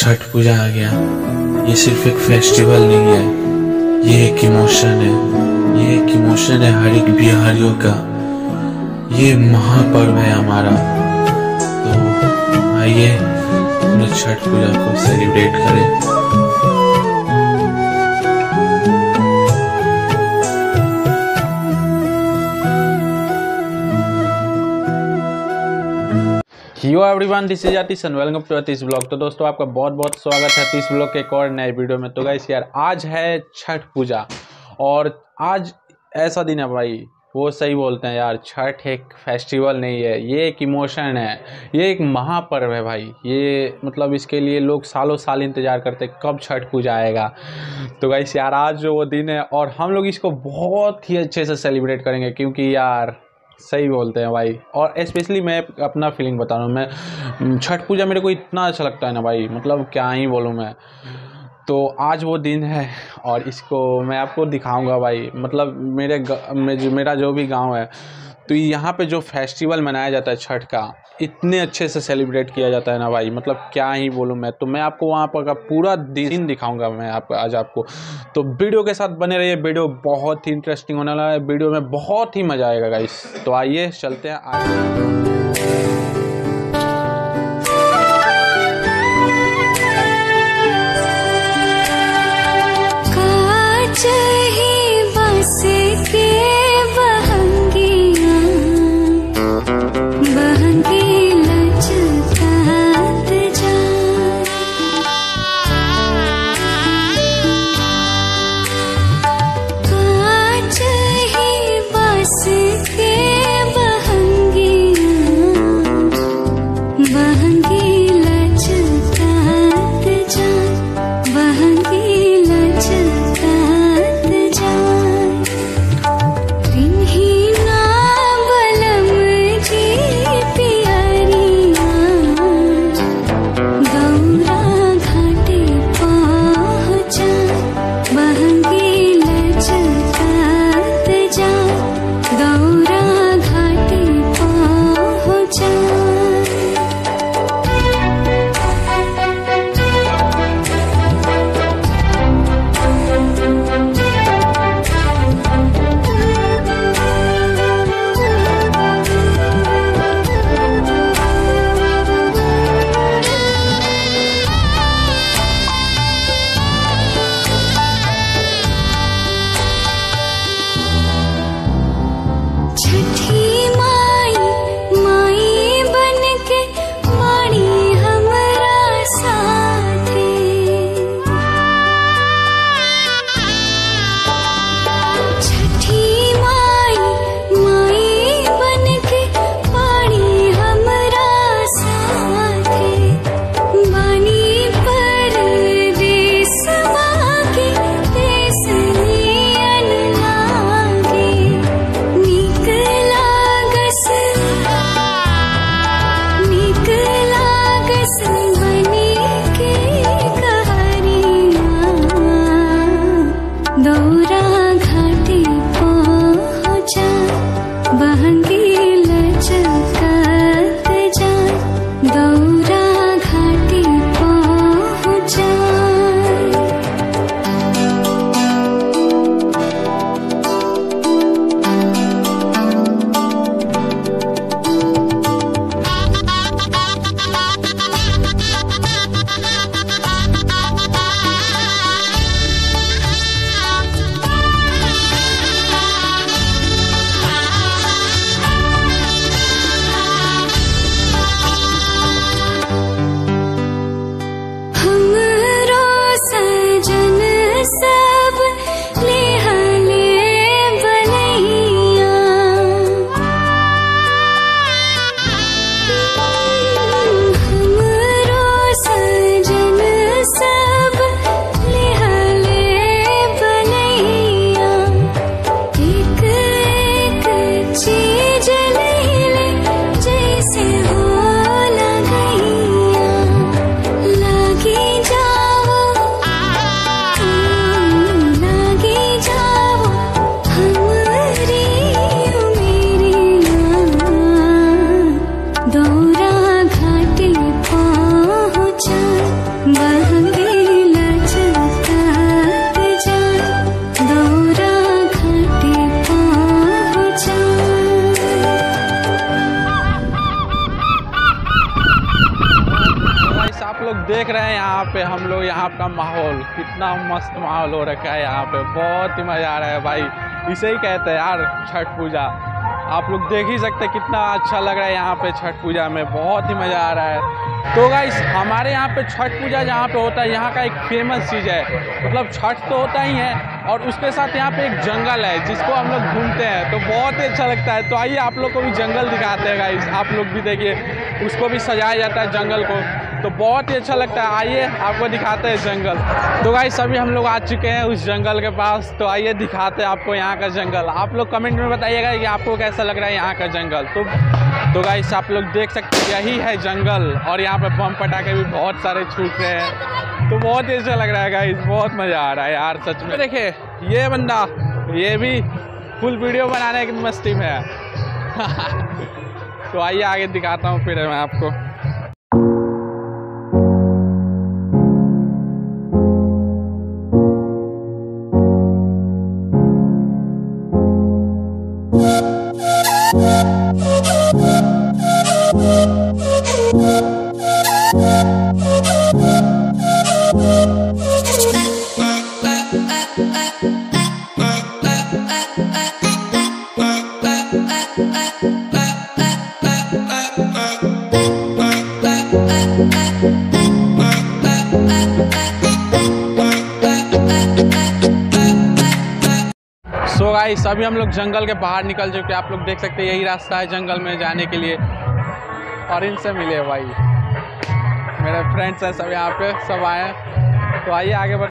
छठ पूजा आ गया। ये सिर्फ़ एक फेस्टिवल नहीं है। ये एक इमोशन है। ये एक इमोशन है हर एक बिहारियों का। ये महापर्व है हमारा। तो आइए, अपने छठ पूजा को सेलिब्रेट करें। Yo everyone this is Aatish and welcome to Atish vlog तो दोस्तों, आपका बहुत बहुत स्वागत है अतीश ब्लॉग के एक और नए वीडियो में। तो गाइस यार, आज है छठ पूजा और आज ऐसा दिन है भाई, वो सही बोलते हैं यार, छठ एक फेस्टिवल नहीं है, ये एक इमोशन है, ये एक महापर्व है भाई। ये मतलब इसके लिए लोग सालों साल इंतज़ार करते हैं कब छठ पूजा आएगा। तो गाइस यार, आज जो वो दिन है और हम लोग इसको बहुत ही अच्छे से सेलिब्रेट करेंगे क्योंकि यार सही बोलते हैं भाई। और स्पेशली मैं अपना फीलिंग बता रहा हूँ, मैं छठ पूजा मेरे को इतना अच्छा लगता है ना भाई मतलब क्या ही बोलूँ मैं। तो आज वो दिन है और इसको मैं आपको दिखाऊँगा भाई मतलब मेरे, मेरा जो भी गाँव है तो यहाँ पे जो फेस्टिवल मनाया जाता है छठ का, इतने अच्छे से सेलिब्रेट किया जाता है ना भाई। मतलब क्या ही बोलूँ मैं तो मैं आपको वहाँ पर का पूरा दिन दिखाऊँगा मैं आप, आज आपको। तो वीडियो के साथ बने रहिए, वीडियो बहुत ही इंटरेस्टिंग होने वाला है, वीडियो में बहुत ही मज़ा आएगा गाइस तो आइए, चलते हैं आगे। देख रहे हैं यहाँ पे हम लोग, यहाँ का माहौल कितना मस्त माहौल हो रखा है यहाँ पे। बहुत ही मज़ा आ रहा है भाई। इसे ही कहते हैं यार, छठ पूजा। आप लोग देख ही सकते हैं कितना अच्छा लग रहा है यहाँ पे छठ पूजा में। बहुत ही मज़ा आ रहा है। तो गाइस हमारे यहाँ पे छठ पूजा जहाँ पे होता है, यहाँ का एक फ़ेमस चीज़ है। मतलब छठ तो होता ही है और उसके साथ यहाँ पे एक जंगल है, जिसको हम लोग घूमते हैं। तो बहुत ही अच्छा लगता है। तो आइए आप लोग को भी जंगल दिखाते हैं गाइस आप लोग भी देखिए, उसको भी सजाया जाता है जंगल को। तो बहुत ही अच्छा लगता है। आइए, आपको दिखाते हैं जंगल। तो गाइस सभी हम लोग आ चुके हैं उस जंगल के पास। तो आइए, दिखाते हैं आपको यहाँ का जंगल। आप लोग कमेंट में बताइएगा कि आपको कैसा लग रहा है यहाँ का जंगल। तो तो गाइस आप लोग देख सकते हैं, यही है जंगल। और यहाँ पे बम पटाखे भी बहुत सारे छूट रहे हैं। तो बहुत ही अच्छा लग रहा है गाइस बहुत मज़ा आ रहा है यार, सच में। देखिए, ये बंदा, ये भी फुल वीडियो बनाने की मस्ती में है। तो आइए, आगे दिखाता हूँ फिर मैं आपको। अभी हम लोग जंगल के बाहर निकल चुके आप लोग देख सकते हैं, यही रास्ता है जंगल में जाने के लिए। और इनसे मिले भाई। मेरे फ्रेंड्स हैं सब यहाँ पे, सब आए तो आइए आगे बढ़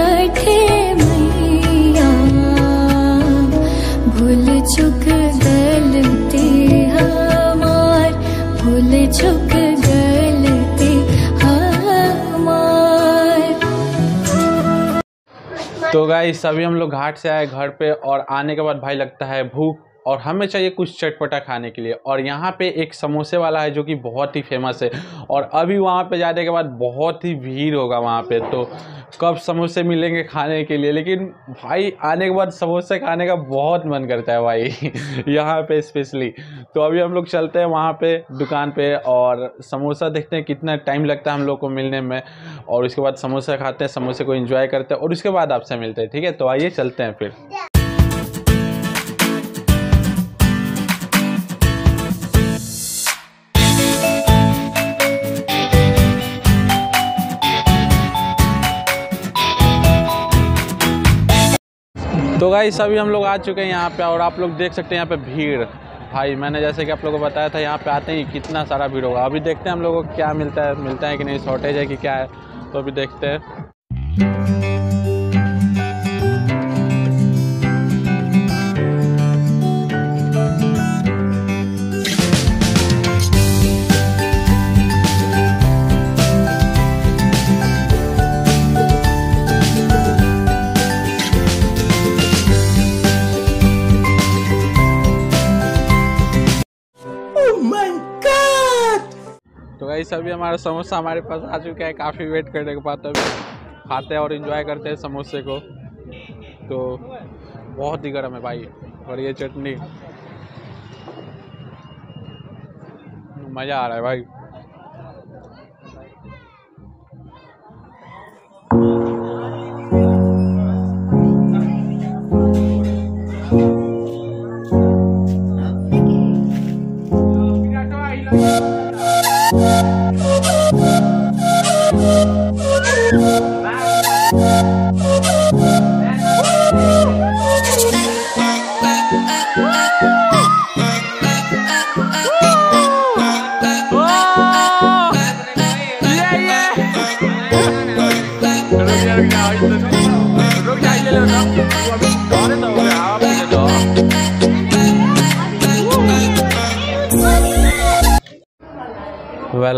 छठे मैया। भूल चुक गलती हमार भूल चुक गलती हमार तो गाइस सभी हम लोग घाट से आए, घर पे, और आने के बाद भाई लगता है भूख। और हमें चाहिए कुछ चटपटा खाने के लिए। और यहाँ पे एक समोसे वाला है जो कि बहुत ही फ़ेमस है। और अभी वहाँ पे जाने के बाद बहुत ही भीड़ होगा वहाँ पे तो कब समोसे मिलेंगे खाने के लिए? लेकिन भाई, आने के बाद समोसे खाने का बहुत मन करता है भाई, यहाँ पे स्पेशली तो अभी हम लोग चलते हैं वहाँ पे दुकान पे और समोसा देखते हैं कितना टाइम लगता है हम लोग को मिलने में। और उसके बाद समोसा खाते हैं, समोसे को इन्जॉय करते हैं और उसके बाद आपसे मिलते हैं, ठीक है? तो आइए चलते हैं फिर। तो भाई सभी हम लोग आ चुके हैं यहाँ पे और आप लोग देख सकते हैं यहाँ पे भीड़। भाई, मैंने जैसे कि आप लोगों को बताया था, यहाँ पे आते ही कितना सारा भीड़ होगा। अभी देखते हैं हम लोगों को क्या मिलता है मिलता है कि नहीं शॉर्टेज है कि क्या है तो अभी देखते हैं। भाई अभी हमारा समोसा हमारे पास आ चुका है, काफ़ी वेट करने के बाद अभी खाते हैं और इन्जॉय करते हैं समोसे को। तो बहुत ही गर्म है भाई, और ये चटनी। मज़ा आ रहा है भाई।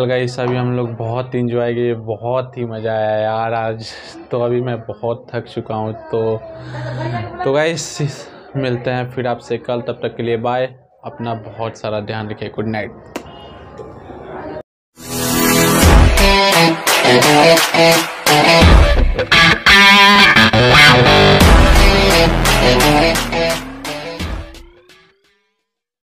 वेल गाइस अभी हम लोग बहुत इंजॉय किए, बहुत ही मज़ा आया यार आज तो अभी मैं बहुत थक चुका हूँ तो तो गाइस मिलते हैं फिर आपसे कल, तब तक के लिए बाय अपना बहुत सारा ध्यान रखिए गुड नाइट.